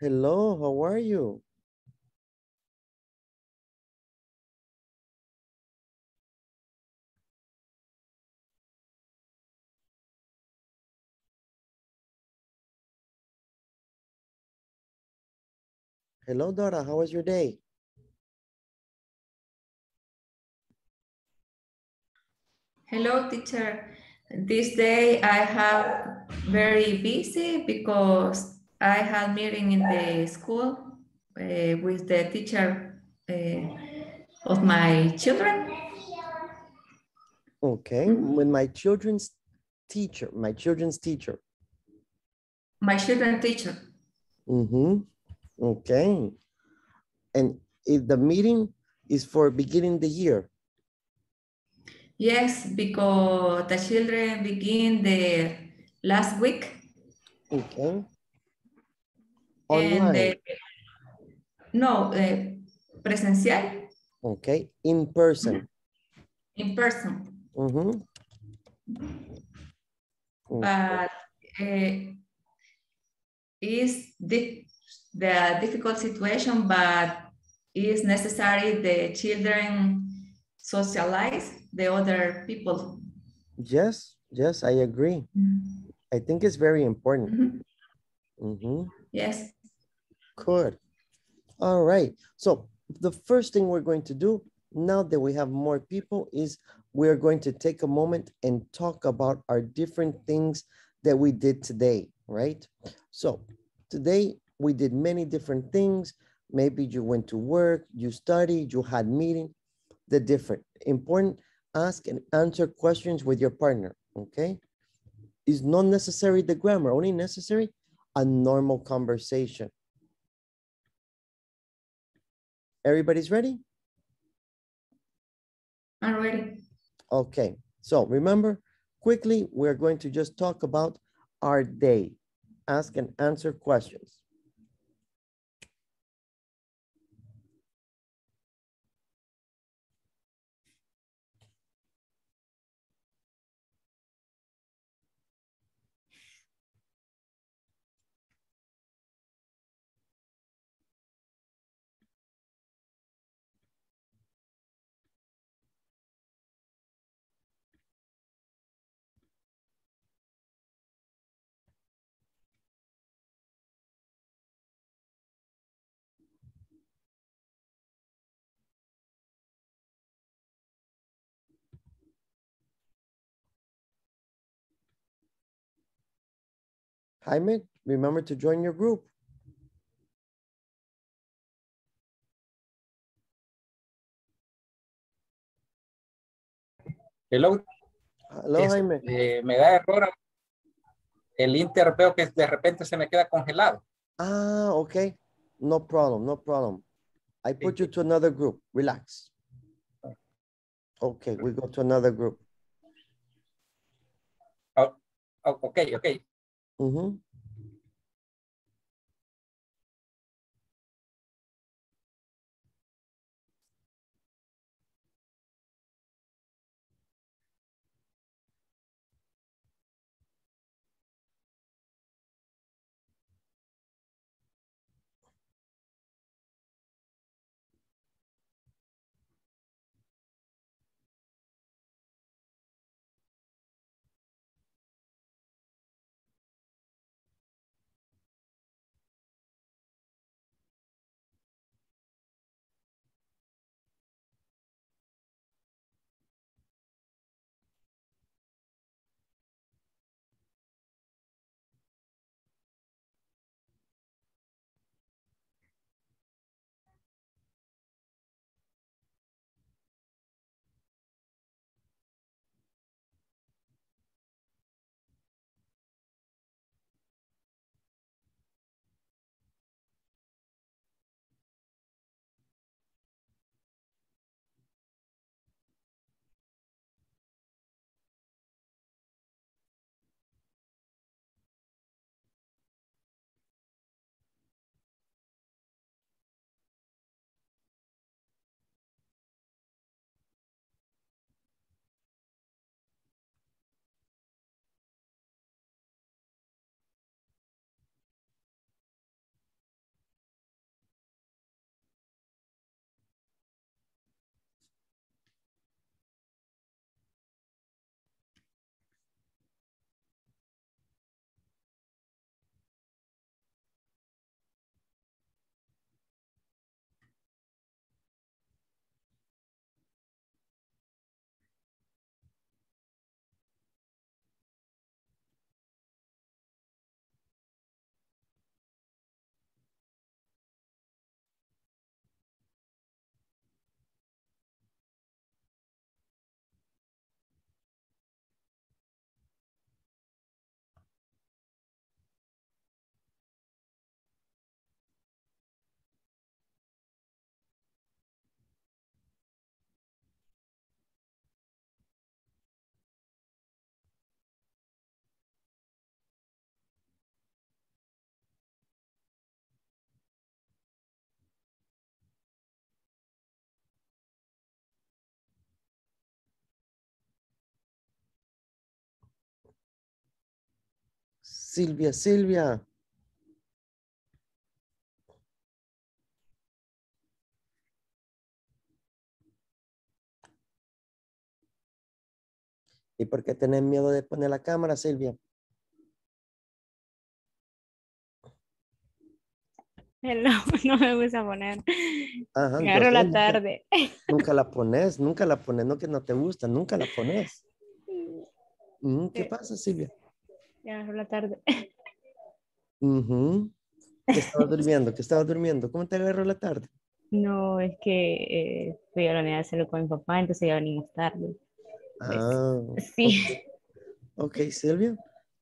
Hello, how are you? Hello, Dora, how was your day? Hello, teacher. This day I have very busy because I had meeting in the school uh, with the teacher uh, of my children. Okay, with my children's teacher, my children's teacher. My children teacher. Mm-hmm. Okay. And if the meeting is for beginning the year. Yes, because the children begin the last week. Okay. And Online. the, no, uh, presencial Okay, in person. in person. Mm-hmm. but uh, is the, the difficult situation, but is necessary the children socialize the other people. Yes, yes, I agree. I think it's very important. Mhm. Mm-hmm. Yes, Good. All right. So the first thing we're going to do now that we have more people is we're going to take a moment and talk about our different things that we did today, right? So today we did many different things. Maybe you went to work, you studied, you had meeting, the different important ask and answer questions with your partner, okay? Is not necessary the grammar, only necessary a normal conversation. Everybody's ready? I'm ready. Okay, so remember, quickly, we're going to just talk about our day. Ask and answer questions. Jaime, remember to join your group. Hello, Hello, este, Jaime. eh, me da error. El Inter veo que de repente se me queda congelado. Ah, okay. No problem, no problem. I put you to another group. Relax. Okay, we go to another group. Oh, ok, ok. Mhm. Silvia, Silvia. ¿Y por qué tenés miedo de poner la cámara, Silvia? No, no me gusta poner. Ajá, Me agarro la nunca- tarde. Nunca la pones, nunca la pones, no que no te gusta, nunca la pones. Mm, ¿Qué pasa, Silvia? Agarro la tarde. Ujú. Que estaba durmiendo, que estaba durmiendo. ¿Cómo te agarró la tarde? No, es que eh, fui a la unidad de salud con mi papá, entonces ya venimos tarde. Ah, Sí. okay. okay, Silvia.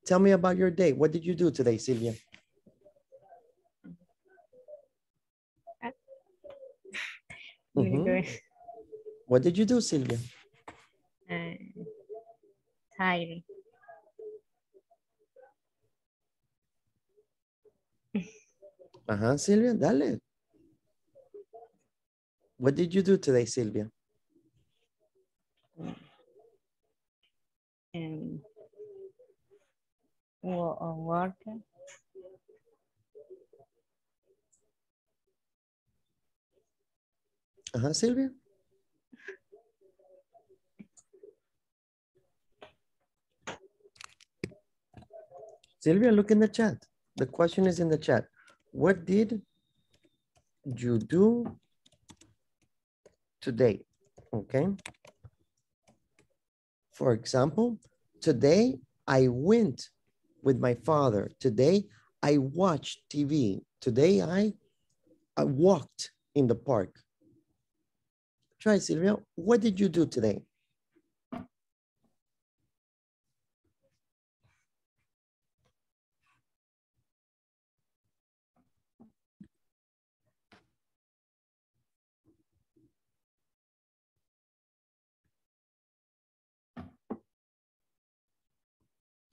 Tell me about your day. What did you do today, Silvia? Mire Ujú. que- What did you do, Silvia? tired. Ajá, Silvia, dale. What did you do today, Silvia? Um, wo- work. Ajá, Silvia. Silvia, look in the chat. The question is in the chat. What did you do today? Okay. For example, today I went with my father. Today I watched TV. Today I, I walked in the park. Try, Silvia. What did you do today?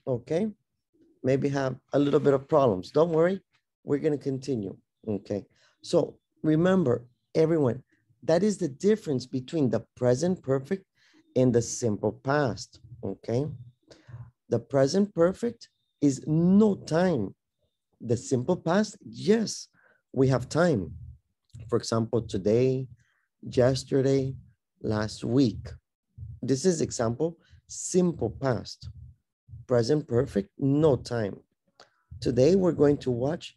Okay. Maybe have a little bit of problems. Don't worry. We're going to continue. Okay. So remember, everyone, that is the difference between the present perfect and the simple past. Okay. The present perfect is no time. The simple past, yes, we have time. For example, today, yesterday, last week. This is example, simple past. Present perfect, no time. Today, we're going to watch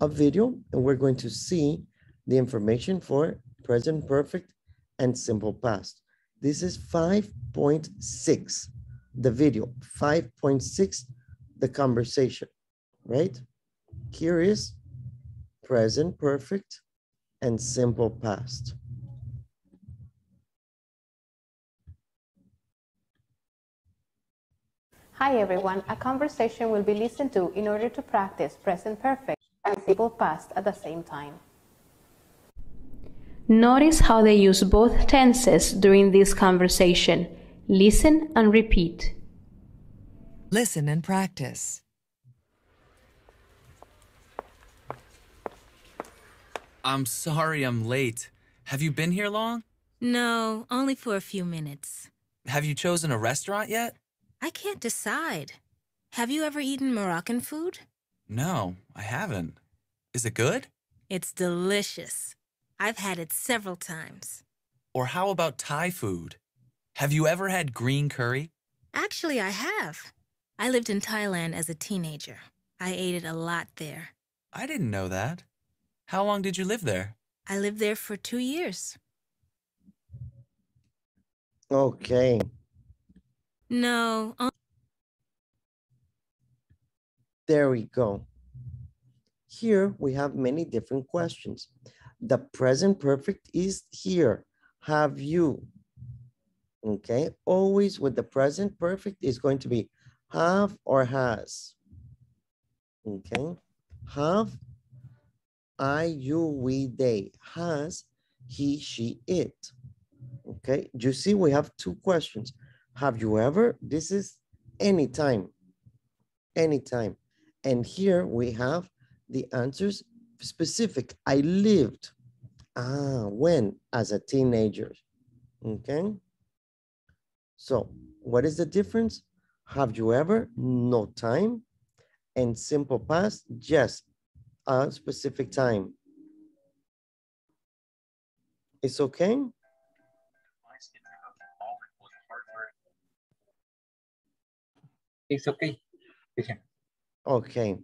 a video and we're going to see the information for present perfect and simple past. This is 5.6, the video, 5.6, the conversation, right? Here is present perfect and simple past. Hi everyone, a conversation will be listened to in order to practice present perfect and simple past at the same time. Notice how they use both tenses during this conversation. Listen and repeat. Listen and practice. I'm sorry I'm late. Have you been here long? No, only for a few minutes. Have you chosen a restaurant yet? I can't decide. Have you ever eaten Moroccan food? No, I haven't. Is it good? It's delicious. I've had it several times. Or how about Thai food? Have you ever had green curry? Actually, I have. I lived in Thailand as a teenager. I ate it a lot there. I didn't know that. How long did you live there? I lived there for two years. Okay. No, on- There we go. Here we have many different questions. The present perfect is here. Have you? Okay, always with the present perfect is going to be have or has. Okay, have, I, you, we, they. Has, he, she, it. Okay, you see we have two questions. Have you ever? This is anytime, anytime. And here we have the answers specific. I lived. Ah, when? As a teenager. Okay. So what is the difference? Have you ever? No time. And simple past, yes, a specific time. It's okay? It's okay. Okay.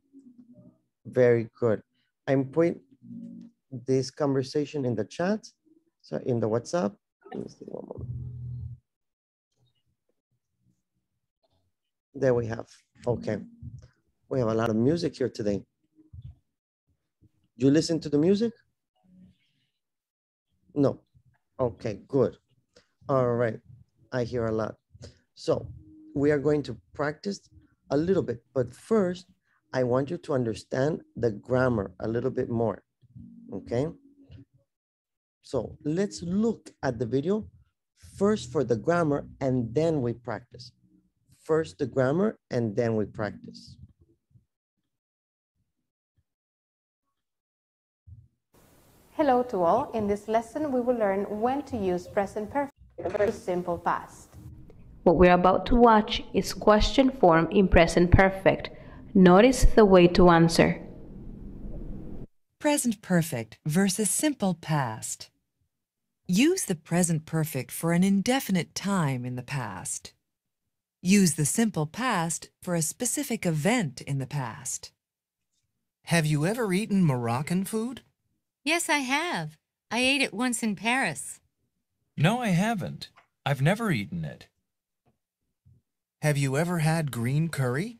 Very good. I'm putting this conversation in the chat, so in the WhatsApp. There we have, okay. We have a lot of music here today. You listen to the music? No. Okay, good. All right. I hear a lot. So we are going to practice a little bit, but first I want you to understand the grammar a little bit more, okay? So let's look at the video first for the grammar and then we practice. First the grammar and then we practice. Hello to all. In this lesson, we will learn when to use present perfect simple past. What we're about to watch is question form in present perfect. Notice the way to answer. Present perfect versus simple past. Use the present perfect for an indefinite time in the past. Use the simple past for a specific event in the past. Have you ever eaten Moroccan food? Yes, I have. I ate it once in Paris. No, I haven't. I've never eaten it. Have you ever had green curry?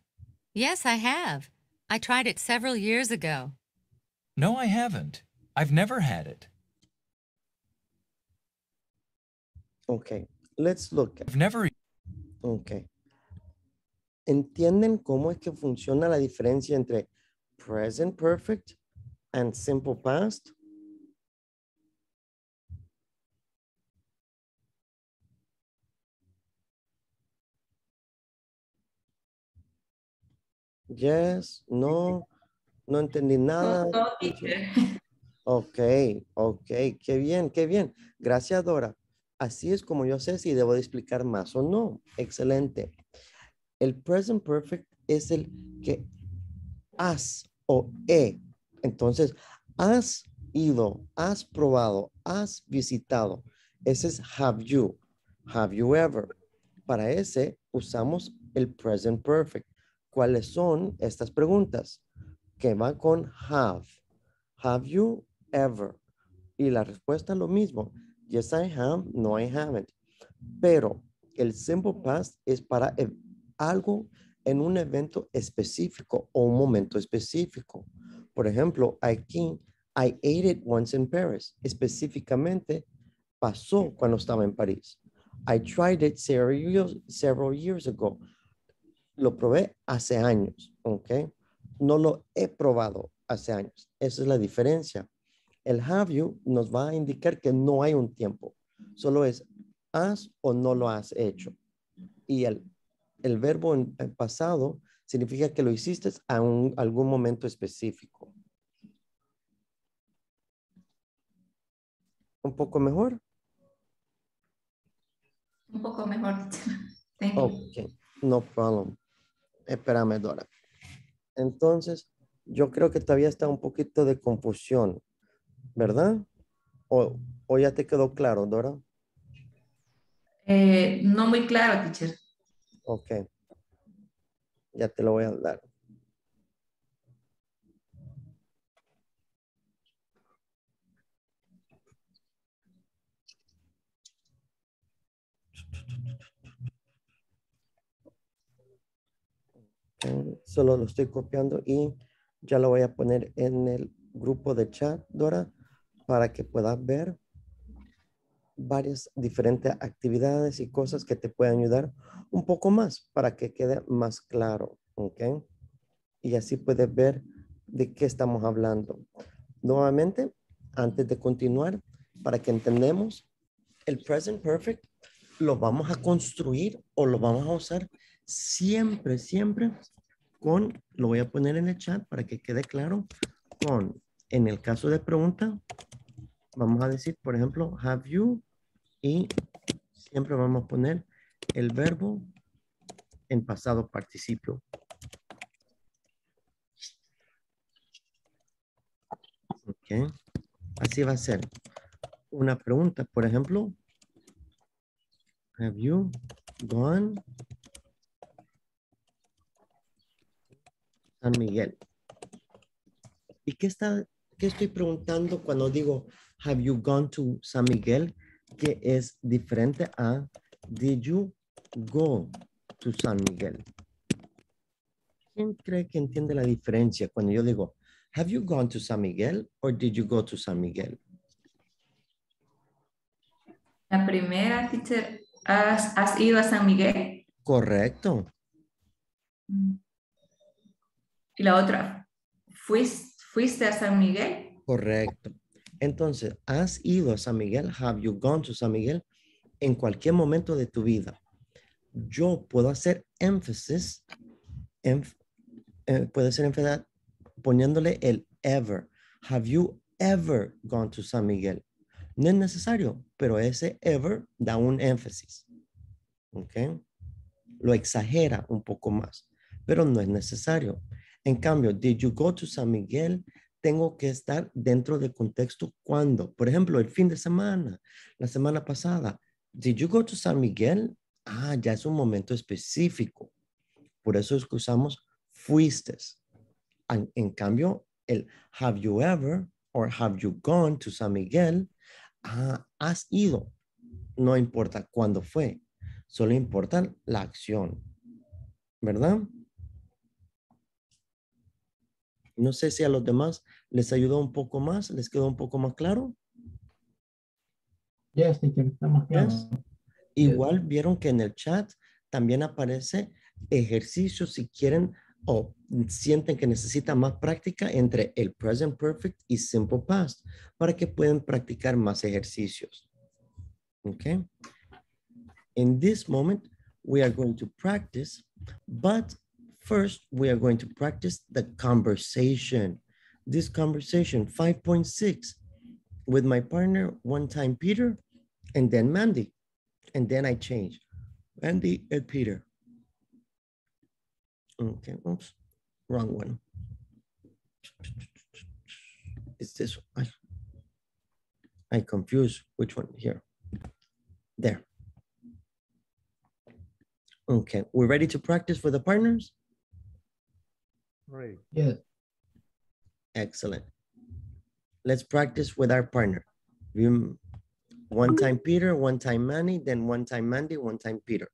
Yes, I have. I tried it several years ago. No, I haven't. I've never had it. Okay, let's look. I've never e-, Ok. ¿Entienden cómo es que funciona la diferencia entre present perfect and simple past? Yes, no, no entendí nada. No, teacher. Ok, ok, qué bien, qué bien. Gracias, Dora. Así es como yo sé si debo de explicar más o no. Excelente. El present perfect es el que has o he. Entonces, has ido, has probado, has visitado. Ese es have you. Have you ever? Para ese usamos el present perfect. ¿Cuáles son estas preguntas? Que va con have. Have you ever? Y la respuesta es lo mismo. Yes, I have. No, I haven't. Pero el simple past es para e- algo en un evento específico o un momento específico. Por ejemplo, aquí, I ate it once in Paris. Específicamente, pasó cuando estaba en París. I tried it several years, several years ago. Lo probé hace años, ¿ok? No lo he probado hace años. Esa es la diferencia. El have you nos va a indicar que no hay un tiempo. Solo es has o no lo has hecho. Y el, el verbo en, en pasado significa que lo hiciste a un- algún momento específico. ¿Un poco mejor? Un poco mejor, teacher. Thank you. Ok, no problem. Espérame, Dora. Entonces, yo creo que todavía está un poquito de confusión, ¿verdad? O, o ya te quedó claro, Dora? Eh, no muy claro, teacher. Ok. Ya te lo voy a dar. Solo lo estoy copiando y ya lo voy a poner en el grupo de chat, Dora, para que puedas ver varias diferentes actividades y cosas que te pueden ayudar un poco más para que quede más claro, ¿ok? Y así puedes ver de qué estamos hablando. Nuevamente, antes de continuar, para que entendamos, el present perfect lo vamos a construir o lo vamos a usar Siempre, siempre con, lo voy a poner en el chat para que quede claro, con, en el caso de pregunta, vamos a decir, por ejemplo, have you y siempre vamos a poner el verbo en pasado participio. Okay. Así va a ser. Una pregunta, por ejemplo, have you gone San Miguel? ¿Y qué está, qué estoy preguntando cuando digo have you gone to San Miguel? Que es diferente a did you go to San Miguel? ¿Quién cree que entiende la diferencia cuando yo digo have you gone to San Miguel or did you go to San Miguel? La primera, teacher, ¿has, has ido a San Miguel? Correcto. Y la otra, ¿fuiste, a San Miguel? Correcto. Entonces, ¿has ido a San Miguel? Have you gone to San Miguel? En cualquier momento de tu vida. Yo puedo hacer énfasis, énf- eh, enfermedad, poniéndole el ever. Have you ever gone to San Miguel? No es necesario, pero ese ever da un énfasis. ¿Ok? Lo exagera un poco más, pero no es necesario. En cambio, did you go to San Miguel? Tengo que estar dentro del contexto cuando. Por ejemplo, el fin de semana, la semana pasada. Did you go to San Miguel? Ah, ya es un momento específico. Por eso usamos fuiste. En, en cambio, el have you ever or have you gone to San Miguel? Ah, has ido. No importa cuándo fue. Solo importa la acción. ¿Verdad? No sé si a los demás les ayudó un poco más, les quedó un poco más claro. Yes, teacher, está más claro. Yes. Igual vieron que en el chat también aparece ejercicios si quieren o sienten que necesitan más práctica entre el present perfect y simple past para que puedan practicar más ejercicios. Okay. In this moment, we are going to practice, but first we are going to practice the conversation. This conversation, 5.6, with my partner, one time Peter, and then Mandy. And then I change. Mandy and Peter. Okay, oops, wrong one. It's this one. I, I confuse which one here. There. Okay, we're ready to practice for the partners? Right. Yes. Excellent. Let's practice with our partner. One time Peter, one time Manny, then one time Mandy, one time Peter.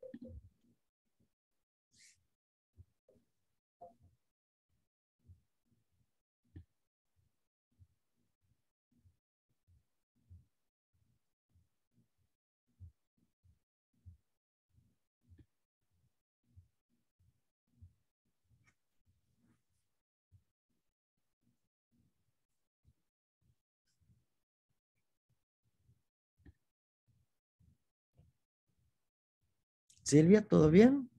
Silvia, ¿todo bien?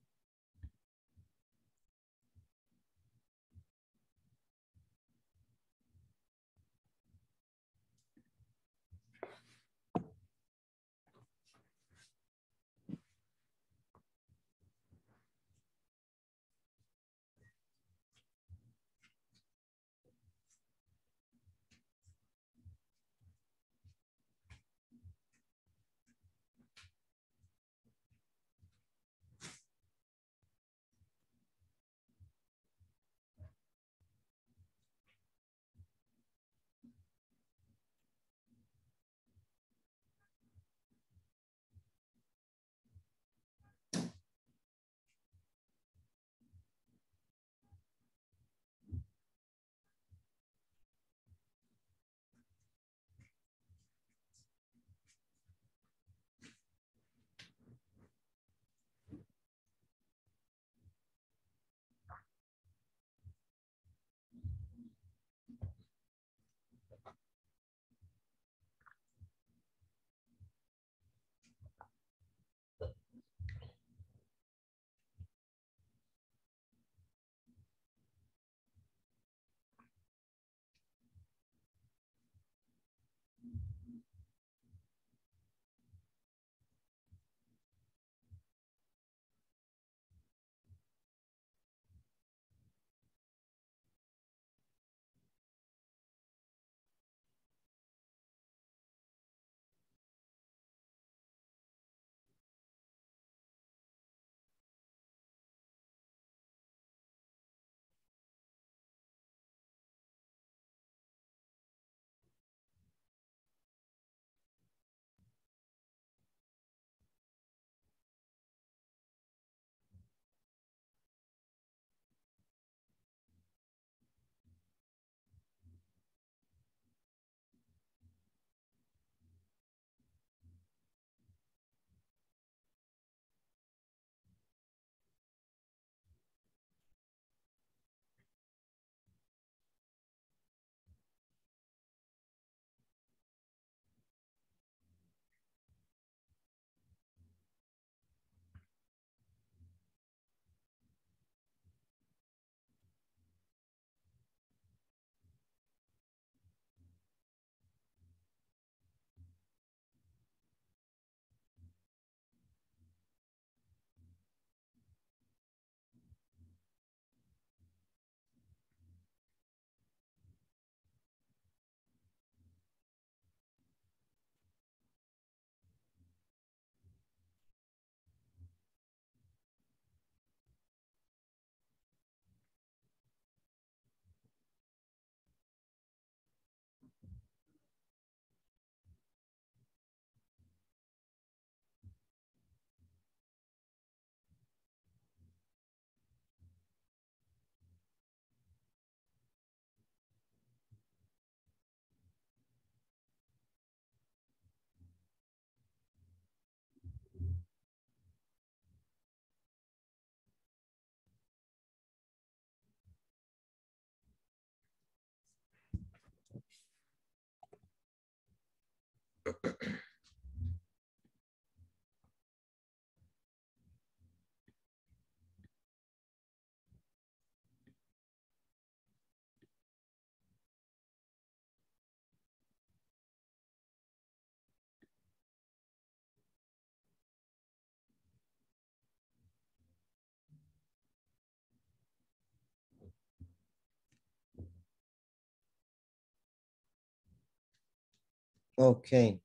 Okay.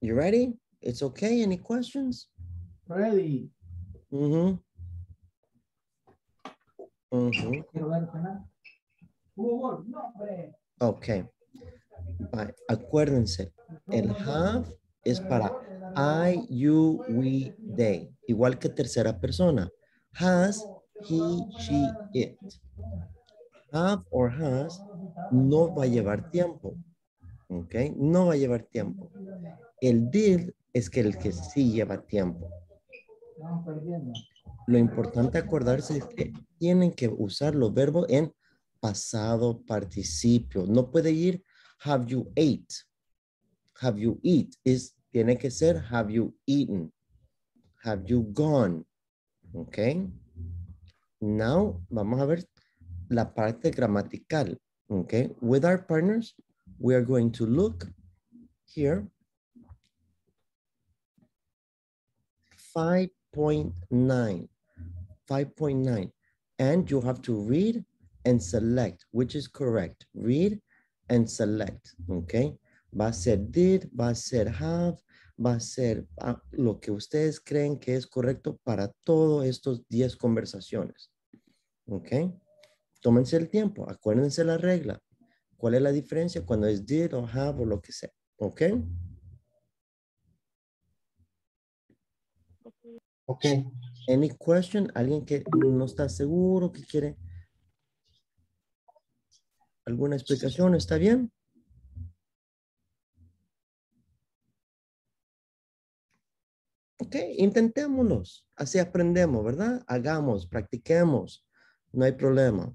You ready? It's okay. Any questions? Ready. Mm-hmm. Mm-hmm. Hombre. Ok. Acuérdense, el have es para I, you, we, they. Igual que tercera persona. Has, he, she, it. Have or has no va a llevar tiempo. Ok. No va a llevar tiempo. El did es que el que sí lleva tiempo. Lo importante acordarse es que tienen que usar los verbos en pasado participio. No puede ir have you ate. Have you eat es tiene que ser have you eaten. Have you gone. Ok. Now vamos a ver la parte gramatical. Ok. With our partners, we are going to look here. 5.9. 5.9 and you have to read and select which is correct. Read and select okay va a ser did va a ser have va a ser ah, lo que ustedes creen que es correcto para todos estos 10 conversaciones ok tómense el tiempo acuérdense la regla cuál es la diferencia cuando es did o have o lo que sea ok Ok. Any question? ¿Alguien que no está seguro, que quiere alguna explicación? ¿Está bien? Ok, intentémoslos. Así aprendemos, ¿verdad? Hagamos, practiquemos. No hay problema.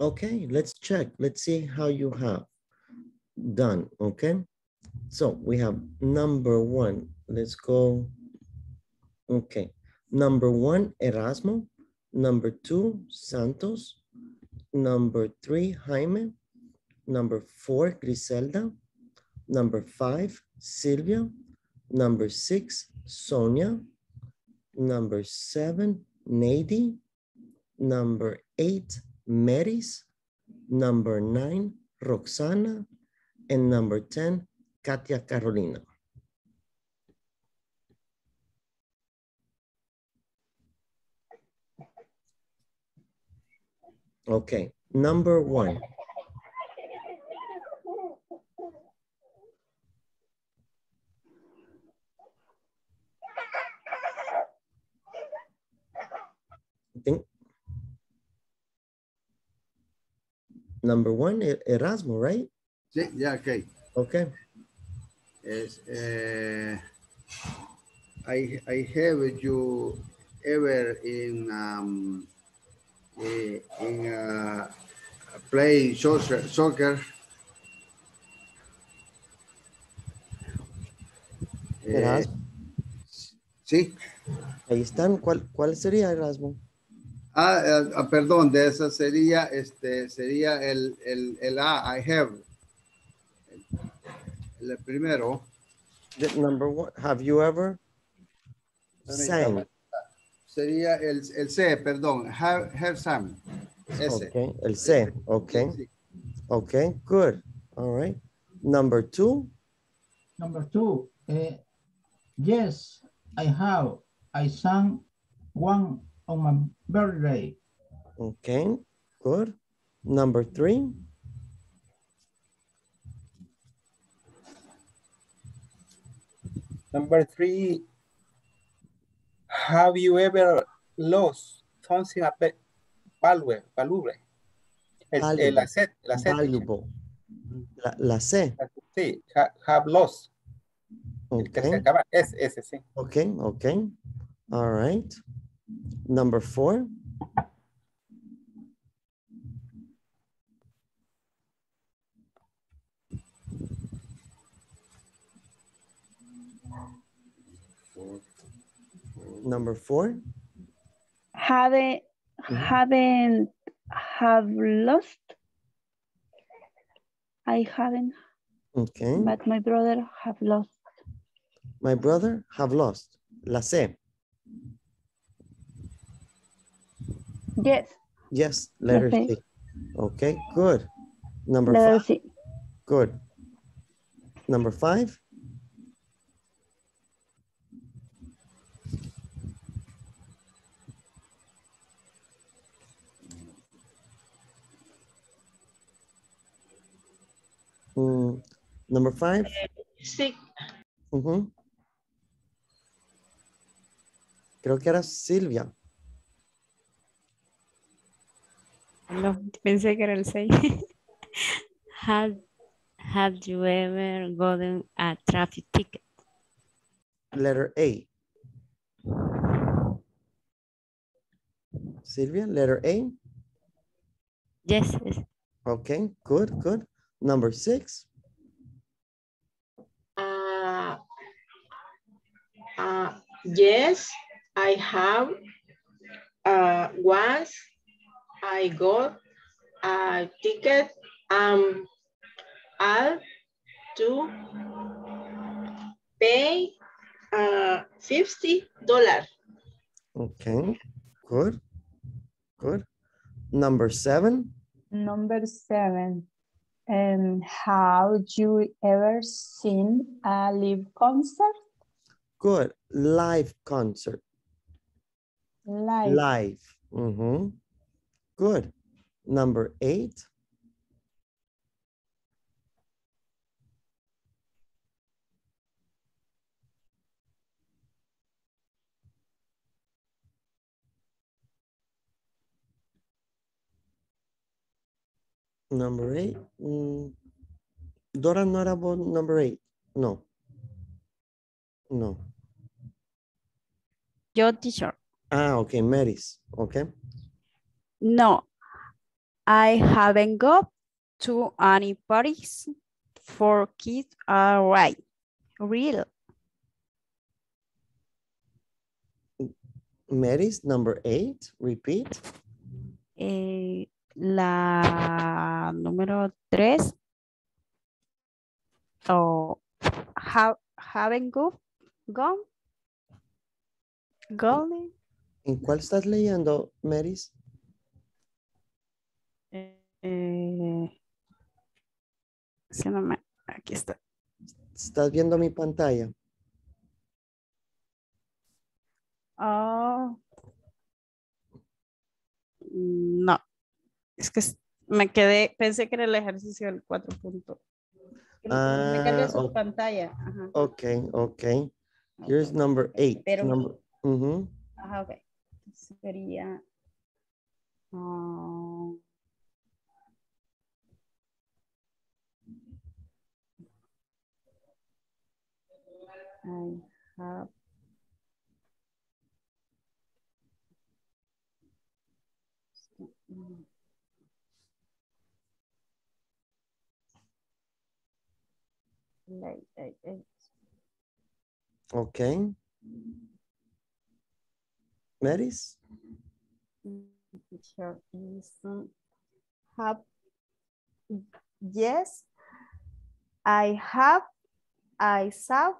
Okay, let's check. Let's see how you have done, okay? So we have number one. Let's go. Okay, number one, Erasmo. Number two, Santos. Number three, Jaime. Number four, Griselda. Number five, Silvia. Number six, Sonia. Number seven, Nady. Number eight, Meris. Number nine, Roxana. And number 10, Katia Carolina. Okay, number one. I think number one, E- Erasmo, right? Sí, ya, ok. Okay. Es, eh, I, I have you ever in um, eh, in uh, play soccer, soccer Eh, sí. Ahí están. ¿Cuál, cuál sería Erasmo? Ah, eh, ah, perdón, de esa sería, este, sería el, el, el A, I have. El, el primero. The number one. Have you ever sang? Sería el, el C, perdón, have, have some. Ese. Okay, el C. Okay. Okay, good. All right. Number two. Number two, eh, yes, I have. I sang one on my birthday. Okay, good. Number three. Number three, have you ever lost something a bit valuable? valuable? El, el, la C, la C, Valuable. La, la C. sí, ha- have lost. El que se Okay. acaba, es ese, sí. Okay, okay. All right. Number four. Number four. haven't haven't have lost i haven't Okay. but my brother have lost My brother have lost. La C. yes Yes, letter Okay. C. Okay, good. Number letter five. C. Good. Number five. Mm, number five. Sick. Ujú. Creo que era Silvia. No, pensé que era el 6. have, have you ever gotten a traffic ticket? Letter A. Silvia, letter A. Yes. yes. Okay, good, good. Number six. Uh, uh, yes, I have. Uh, once I got a ticket um, I to pay uh, $50. Okay, good, good. Number seven. Number seven. Um, have you ever seen a live concert? Good. Live concert. Live. Live. Mhm. Good. Number eight. Number eight. mm, Dora not about number eight. No. No. Yo, teacher. Ah, okay. Meris. Okay. No, I haven't got to any parties for kids are right. Real. Meris number eight, repeat. Eh, la número tres. Oh, have, haven't go, gone. Gone. ¿En cuál estás leyendo, Meris? Eh, no me- aquí está. ¿Estás viendo mi pantalla? Oh. No. Es que me quedé, pensé que era el ejercicio del cuatro puntos. Me cambió Ah, su ok. pantalla. Ajá. Okay, okay. Here's number eight. Pero- Number, mhm. Ajá, ok. Sería. ah, I have. Like, Okay. Meris? Teacher is um, have yes I have I saw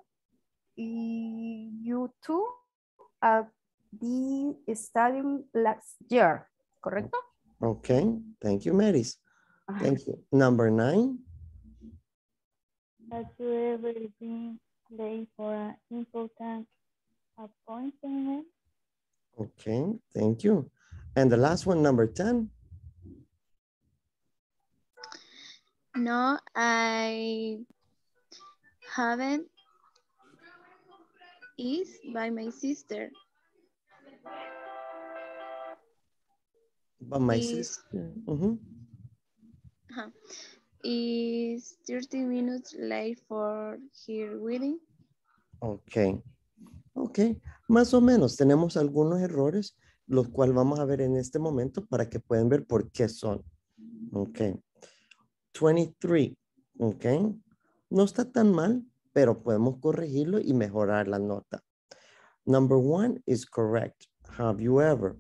you two at the stadium last year correcto Okay, thank you, Meris. Thank you. Number nine. Have you ever been late for an important appointment? Okay, thank you. And the last one, number 10. No, I haven't. Is by my sister. But my Is- sister. Huh. Is 30 minutes late for her wedding. Ok. Ok. Más o menos tenemos algunos errores, los cuales vamos a ver en este momento para que puedan ver por qué son. Ok. 23. Ok. No está tan mal, pero podemos corregirlo y mejorar la nota. Number one is correct. Have you ever?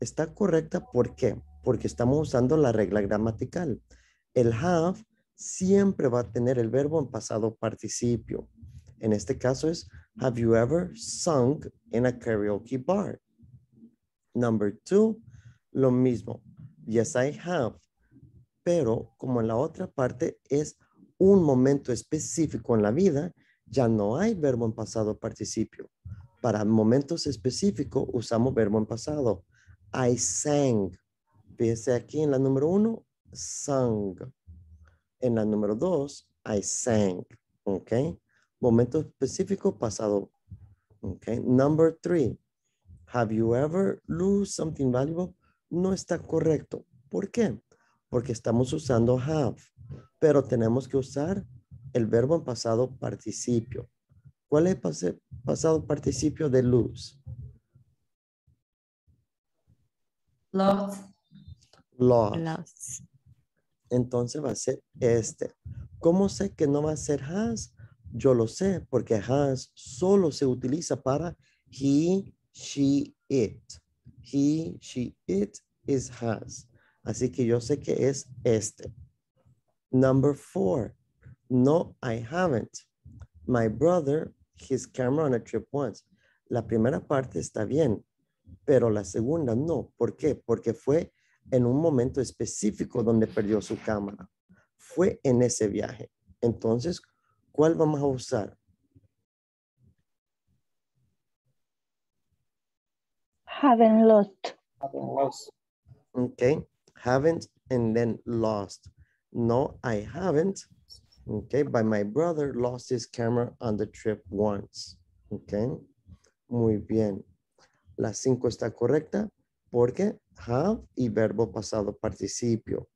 Está correcta. Porque estamos usando la regla gramatical. El have siempre va a tener el verbo en pasado participio. En este caso es, have you ever sung in a karaoke bar? Number two, lo mismo. Yes, I have. Pero como en la otra parte es un momento específico en la vida, ya no hay verbo en pasado participio. Para momentos específicos usamos verbo en pasado. I sang. Fíjese aquí en la número uno, sang. En la número dos, I sang. ¿Ok? Momento específico pasado. ¿Ok? Number three, have you ever lose something valuable? No está correcto. ¿Por qué? Porque estamos usando have, pero tenemos que usar el verbo en pasado participio. ¿Cuál es el pasado participio de lose? Lost. Lost. Entonces va a ser este. ¿Cómo sé que no va a ser has? Yo lo sé porque has solo se utiliza para he, she, it. He, she, it is has. Así que yo sé que es este. Number four. No, I haven't. My brother, his camera on a trip once. La primera parte está bien, pero la segunda no. ¿Por qué? Porque fue en un momento específico donde perdió su cámara. Fue en ese viaje. Entonces, ¿cuál vamos a usar? Haven't lost. Okay. Haven't and then lost. No, I haven't. Okay. But my brother lost his camera on the trip once. Okay. Muy bien. La cinco está correcta porque have y verbo pasado participio.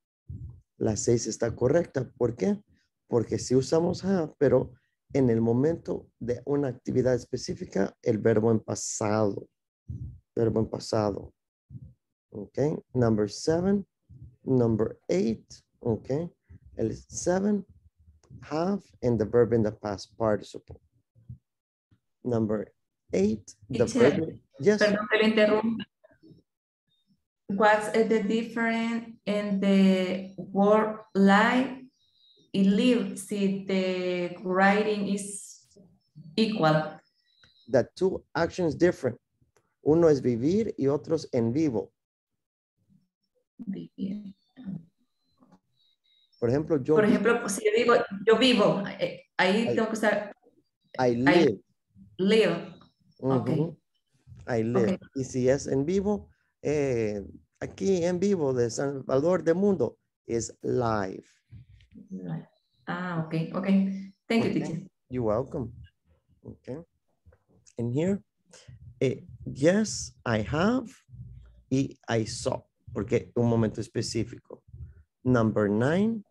La seis está correcta. ¿Por qué? Porque si usamos have, pero en el momento de una actividad específica, el verbo en pasado. Verbo en pasado. Okay. Number seven. Number eight, okay. El seven, have, and the verb in the past participle. Number eight, the Teacher, verb, yes, Perdón que lo interrumpa. What's the difference in the word live and live si the writing is equal? that two actions different. Uno es vivir y otro es en vivo. Vivir. Por ejemplo, yo, Por ejemplo, pues, si yo digo, yo vivo, eh, ahí Ahí. tengo que usar I live. live. ok. Ujú. I live. Y si es en vivo, eh, aquí en vivo de San Salvador del Mundo es live. Ah, ok, ok. Thank you, teacher. You're welcome. Okay. And here, eh, yes, I have y I saw, porque un momento específico. Number nine,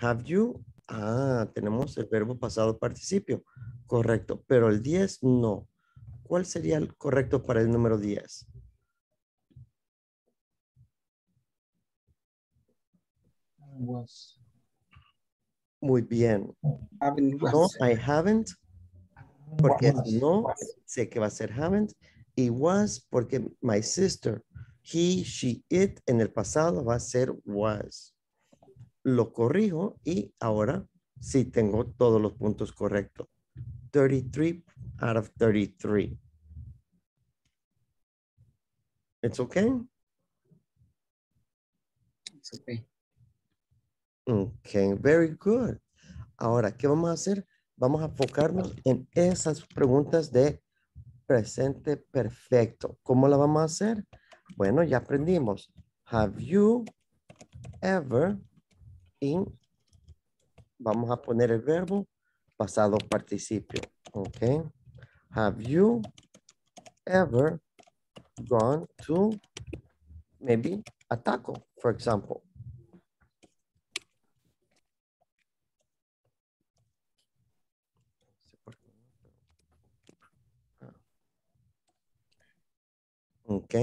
have you? Ah, tenemos el verbo pasado participio. Correcto, pero el 10 no. ¿Cuál sería el correcto para el número 10? Was. Muy bien. No. I haven't. Porque Was. no, sé que va a ser haven't. Y was porque my sister, he, she, it en el pasado va a ser was. Lo corrijo y ahora sí tengo todos los puntos correctos. 33 out of 33. It's okay? It's okay. Okay, very good. Ahora, ¿qué vamos a hacer? Vamos a enfocarnos en esas preguntas de presente perfecto. ¿Cómo la vamos a hacer? Bueno, ya aprendimos. Have you ever vamos a poner el verbo pasado participio. Ok. Have you ever gone to maybe a taco, for example? Ok.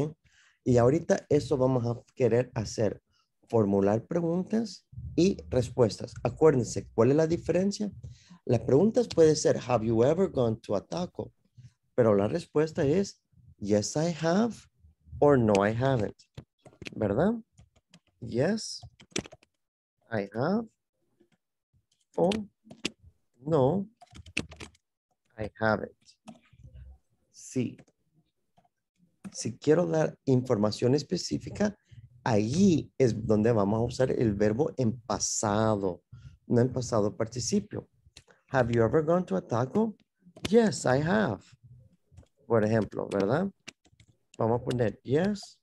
Y ahorita eso vamos a querer hacer. Formular preguntas y respuestas. Acuérdense, ¿cuál es la diferencia? Las preguntas puede ser, have you ever gone to a taco? Pero la respuesta es, yes, I have, or no, I haven't. ¿Verdad? Yes, I have, or no, I haven't. Sí. Si quiero dar información específica, ahí es donde vamos a usar el verbo en pasado, no en pasado participio. Have you ever gone to a taco? Yes, I have. Por ejemplo, ¿verdad? Vamos a poner yes,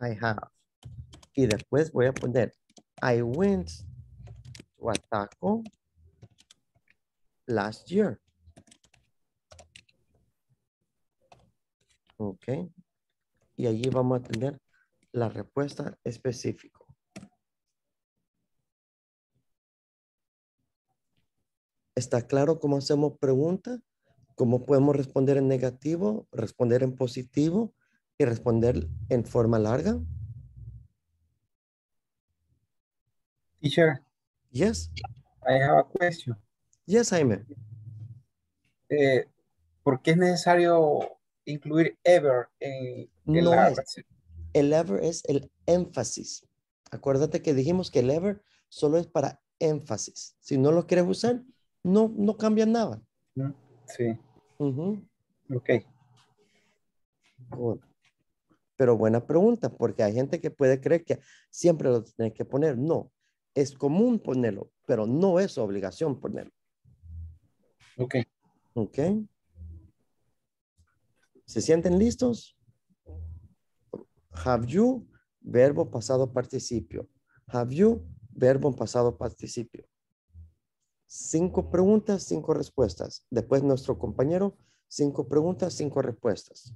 I have. Y después voy a poner I went to a taco last year. Ok. Y allí vamos a tener la respuesta específica. ¿Está claro cómo hacemos pregunta? ¿Cómo podemos responder en negativo, responder en positivo y responder en forma larga? Teacher, Yes. I have a question. Yes, Jaime. Eh, ¿Por qué es necesario incluir ever en, en No la es. El ever es el énfasis. Acuérdate que dijimos que el ever solo es para énfasis. Si no lo quieres usar, no, no cambia nada. Sí. Ujú. Ok. Good. Pero buena pregunta, porque hay gente que puede creer que siempre lo tiene que poner. No, es común ponerlo, pero no es obligación ponerlo. Ok. Ok. ¿Se sienten listos? Have you, verbo pasado participio. Have you, verbo en pasado participio. Cinco preguntas, cinco respuestas. Después nuestro compañero, cinco preguntas, cinco respuestas.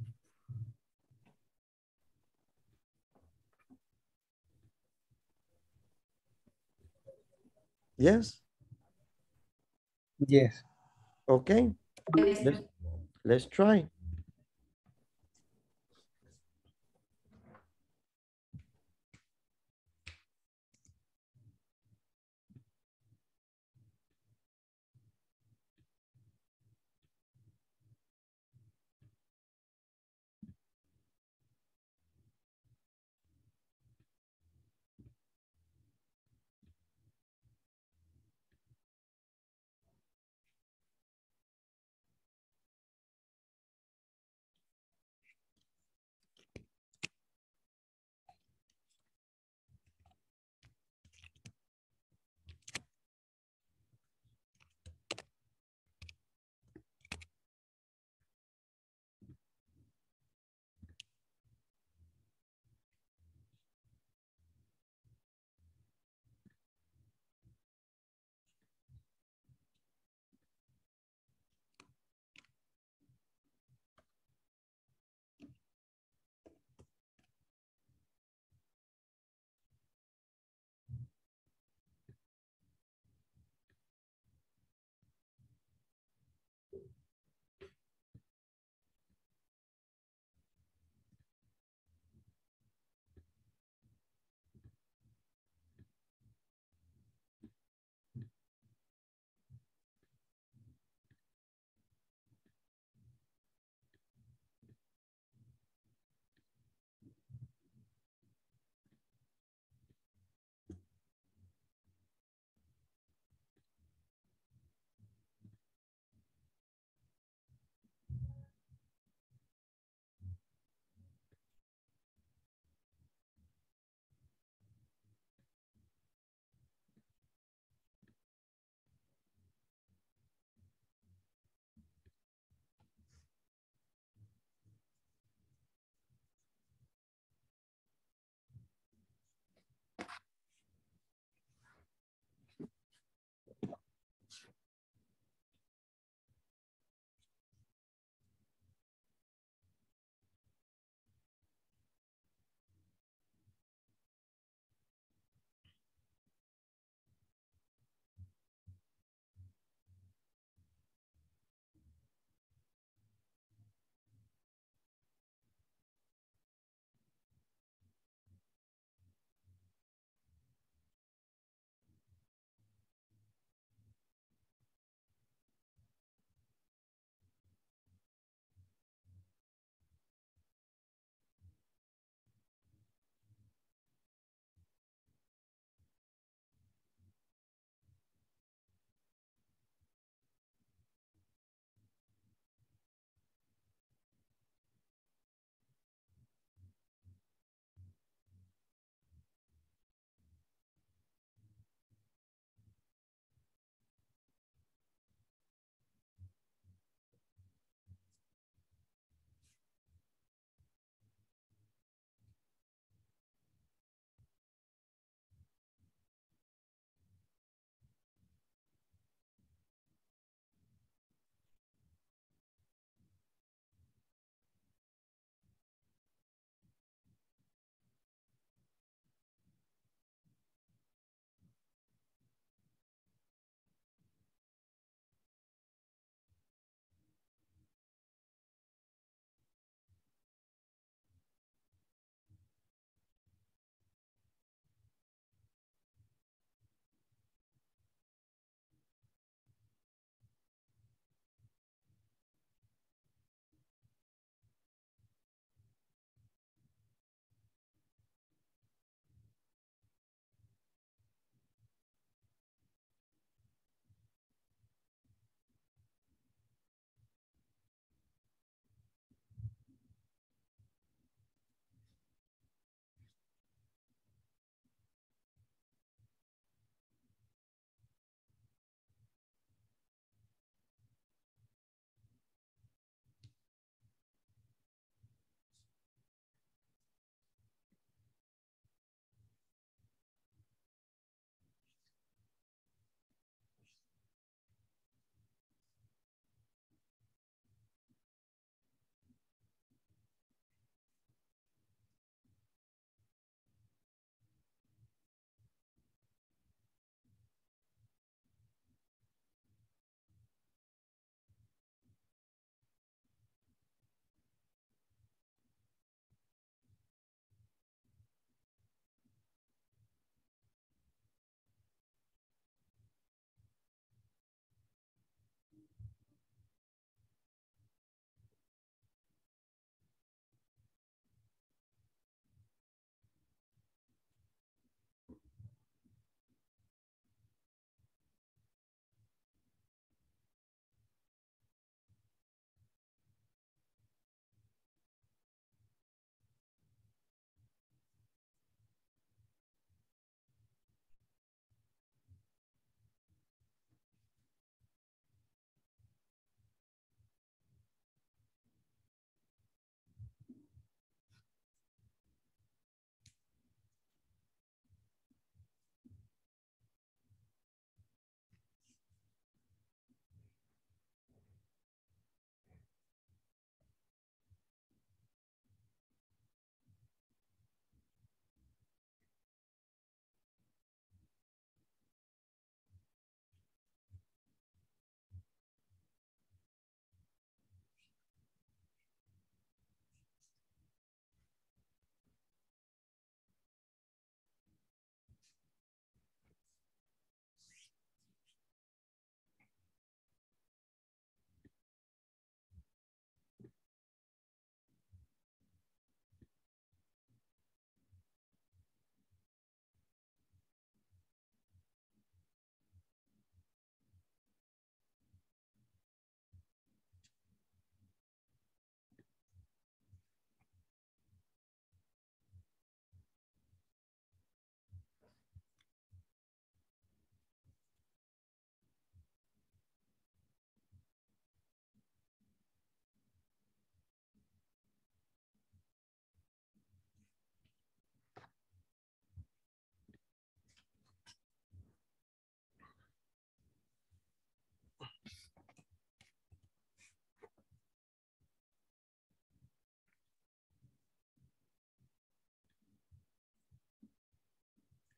Yes? Yes. Okay. Let's, let's try.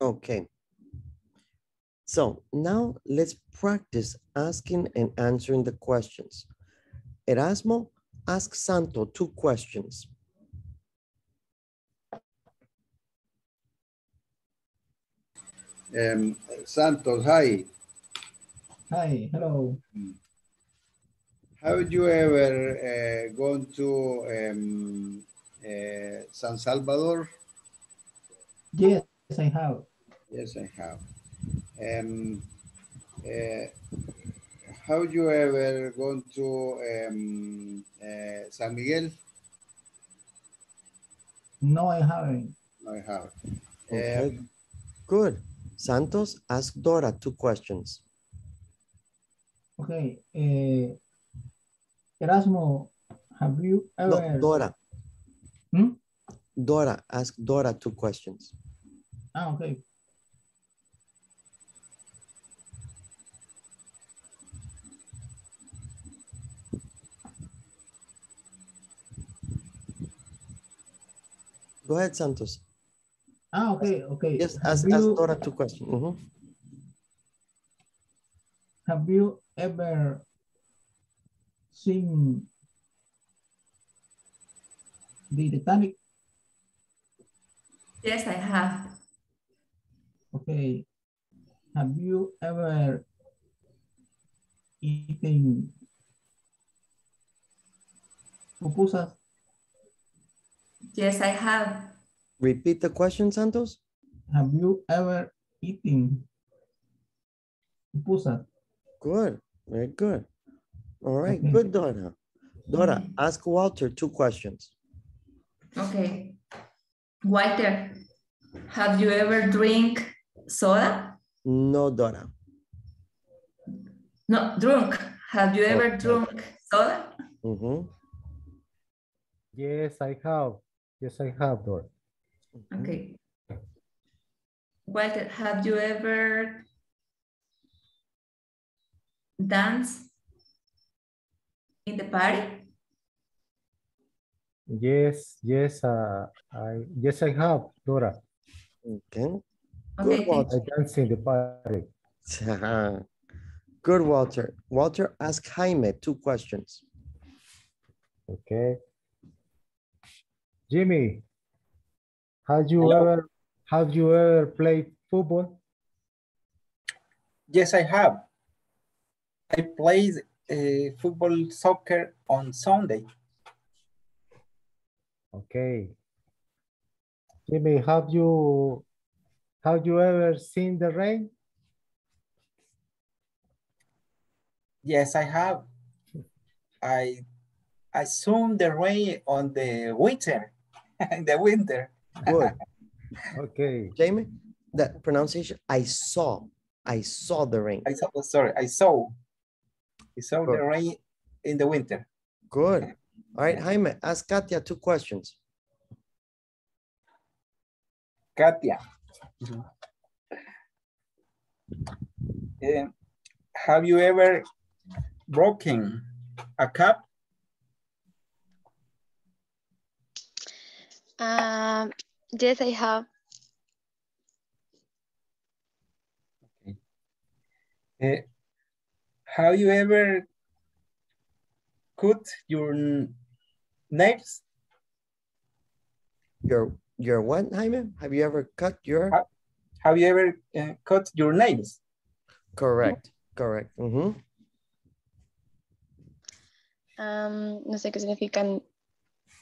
Okay. So now let's practice asking and answering the questions. Erasmo, ask Santo two questions. Um, Santos, hi. Hi, hello. Have you ever uh, gone to um, uh, San Salvador? Yes, I have. Yes, I have. Um, uh, have you ever gone to um, uh, San Miguel? No, I haven't. No, I have. Okay, Um, good. Santos, ask Dora two questions. Okay. Uh, Erasmo, have you No, ever? Dora. Hmm? Dora, ask Dora two questions. Ah, okay. Go ahead, Santos. Ah, okay, okay. Yes, have ask, ask you, Dora two questions. Mhm. have you ever seen the Titanic? Yes, I have. Okay. Have you ever eaten pupusas? Yes, I have. Repeat the question, Santos. Have you ever eaten pupusas? Good, very good. All right, Okay. good, Dora. Dora, mm-hmm. ask Walter two questions. Okay. Walter, have you ever drink soda? No, Dora. No, drunk. Have you ever drunk soda? Mhm. Yes, I have. Yes, I have, Dora. Okay. Walter, have you ever danced in the party? Yes, yes, uh, I yes, I have, Dora. Okay. Okay, Good, Walter. I dance in the party. Good, Walter. Walter, ask Jaime two questions. Okay. Jimmy, have you Hello. ever have you ever played football? Yes, I have. I played uh, football soccer on Sunday. Okay. Jimmy, have you have you ever seen the rain? Yes, I have. I I saw the rain on the winter, in the winter. Good. Okay. Jamie, that pronunciation, I saw, I saw the rain. I saw, sorry, I saw. I saw the rain in the winter. Good. All right, Jaime, ask Katia two questions. Katia. Um, have you ever broken a cup? Um, yes, I have. Uh, have you ever cut your nails? Your, your what, Jaime? Have you ever cut your? Ha- Have you ever uh, cut your nails? Correct, correct. Mm -hmm. Um, no sé qué significan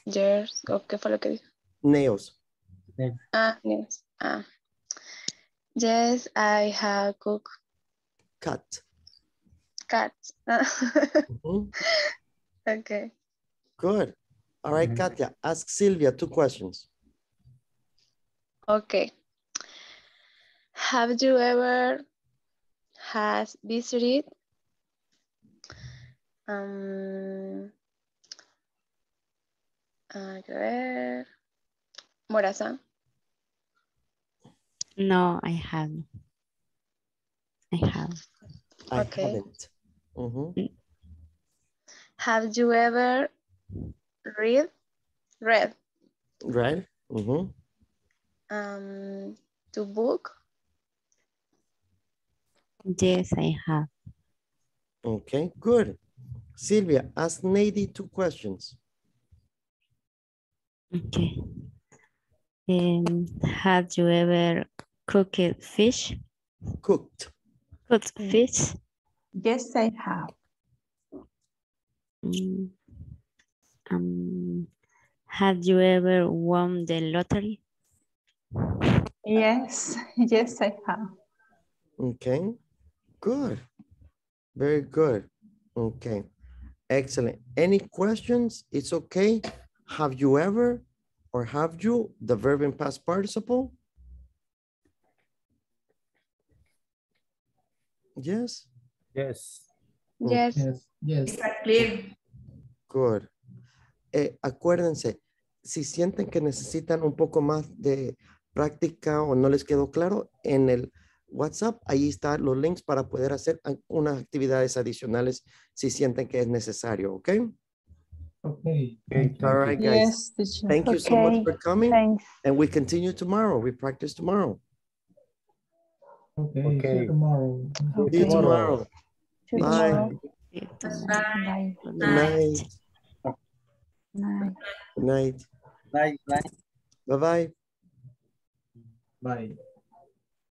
years o qué fue lo que dijo. Nails. Ah, yes. Ah. Yes, I have cooked Cut. cats. Mhm. okay. Good. All right, Katia, ask Silvia two questions. Okay. Have you ever has visited um, a ver, Morazán? No, I haven't. I have. I Okay. haven't. Mhm. Have you ever read read Right? Mhm. Um the book Yes, I have. Okay, good. Silvia, ask Nady two questions. Okay. Um, have you ever cooked fish? Cooked. Cooked fish? Yes, I have. Mm, um, have you ever won the lottery? Yes, yes, I have. Okay, good. Very good. Okay, excellent. Any questions? It's okay. Have you ever or have you the verb in past participle? Yes, Yes. Yes. Yes, yes. Está clear. good. Eh, acuérdense, si sienten que necesitan un poco más de práctica o no les quedó claro, en el WhatsApp, ahí están los links para poder hacer unas actividades adicionales si sienten que es necesario, ¿ok? Okay. All right, guys. Yes, teacher. Thank you so much Okay, for coming. Thanks. And we continue tomorrow. We practice tomorrow. Okay, see Okay. you tomorrow. See you tomorrow. See you Bye. tomorrow. Bye. Good night. Night. Night. Night, night. Bye-bye. 慢